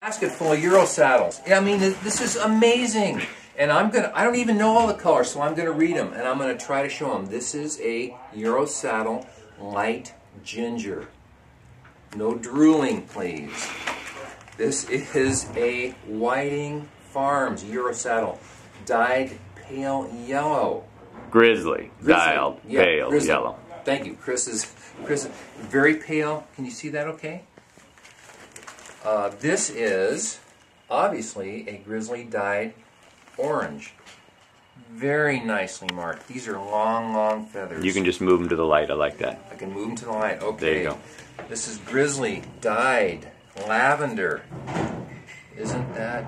basket full of Euro saddles. I mean, this is amazing. And I'm gonna, I don't even know all the colors, so I'm gonna read them and I'm gonna try to show them. This is a Euro saddle light ginger. No drooling, please. This is a Whiting Farms Euro saddle, dyed pale yellow. Grizzly, grizzly. dialed yeah, pale grizzly. yellow. Thank you. Chris is, Chris, very pale. Can you see that okay? Uh, this is obviously a grizzly dyed orange. Very nicely marked. These are long, long feathers. You can just move them to the light. I like that. I can move them to the light. Okay. There you go. This is grizzly dyed lavender. Isn't that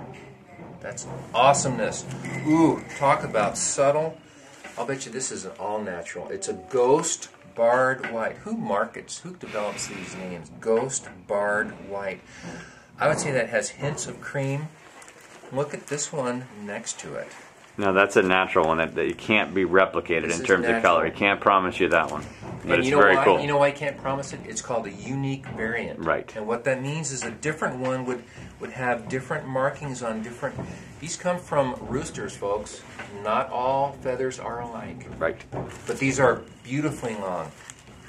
that's awesomeness? Ooh, talk about subtle. I'll bet you this is an all natural. It's a ghost barred white. Who markets, who develops these names? Ghost barred white. I would say that has hints of cream. Look at this one next to it. No, that's a natural one that, that you can't be replicated this in terms of color. You can't promise you that one. But and it's very why, cool. You know why I can't promise it? It's called a unique variant. Right. And what that means is a different one would, would have different markings on different... These come from roosters, folks. Not all feathers are alike. Right. But these are beautifully long.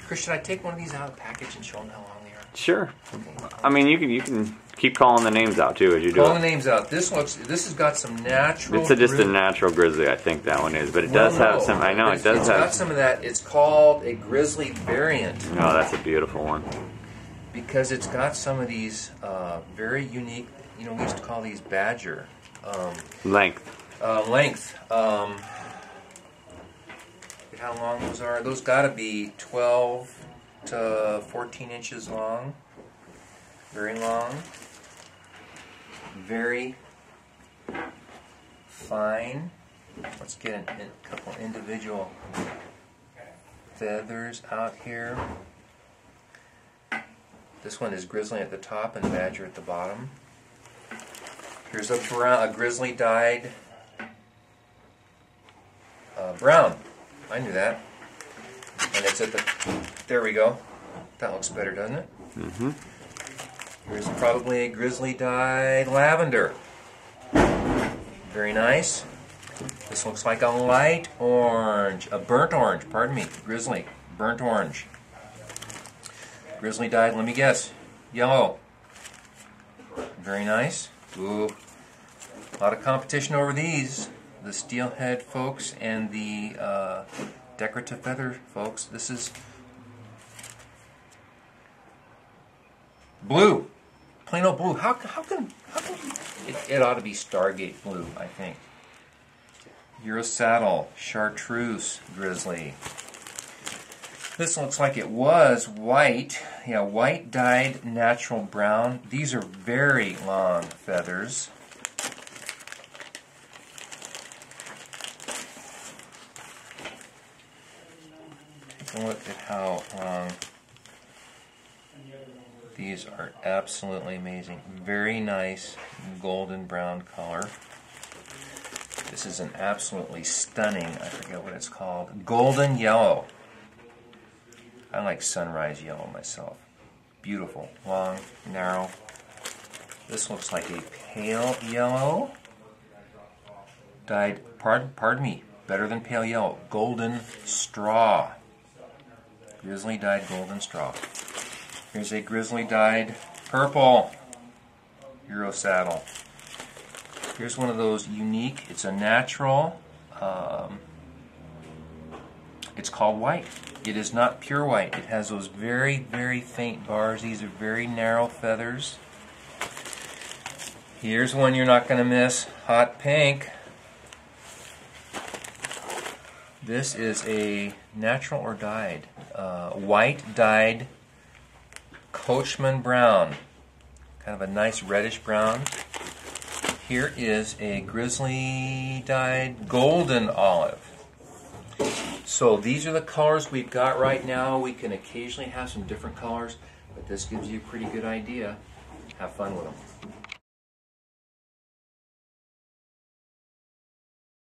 Chris, should I take one of these out of the package and show them how long they are? Sure. Okay. I mean, you can you can keep calling the names out too as you do Calling the names out. This looks. This has got some natural. It's a, just a natural grizzly, I think that one is, but it well, does no, have some. I know it does it's have. got some of that. It's called a grizzly variant. Oh, that's a beautiful one. Because it's got some of these uh, very unique. You know, we used to call these badger. Um, length. Uh, length. Um, how long those are. Those got to be 12 to 14 inches long. Very long. Very fine. Let's get a couple individual feathers out here. This one is grizzly at the top and badger at the bottom. Here's a brown, a grizzly dyed uh, brown. I knew that. And it's at the, there we go. That looks better, doesn't it? Mm-hmm. Here's probably a grizzly dyed lavender. Very nice. This looks like a light orange, a burnt orange, pardon me, grizzly, burnt orange. Grizzly dyed, let me guess, yellow. Very nice. Ooh, a lot of competition over these the steelhead folks and the uh, decorative feather folks. This is blue, plain old blue. How, how can how can it, it ought to be Stargate blue? I think. Euro saddle, chartreuse grizzly. This looks like it was white. Yeah, white dyed natural brown. These are very long feathers. look at how long these are absolutely amazing. Very nice golden brown color. This is an absolutely stunning, I forget what it's called, golden yellow. I like sunrise yellow myself. Beautiful, long, narrow. This looks like a pale yellow. Dyed, pardon, pardon me, better than pale yellow, golden straw. Grizzly dyed golden straw. Here's a grizzly dyed purple Euro saddle. Here's one of those unique, it's a natural, um, it's called white. It is not pure white. It has those very, very faint bars. These are very narrow feathers. Here's one you're not going to miss, hot pink. This is a natural or dyed, uh, white dyed Coachman brown. Kind of a nice reddish brown. Here is a grizzly dyed golden olive. So these are the colors we've got right now. We can occasionally have some different colors, but this gives you a pretty good idea. Have fun with them.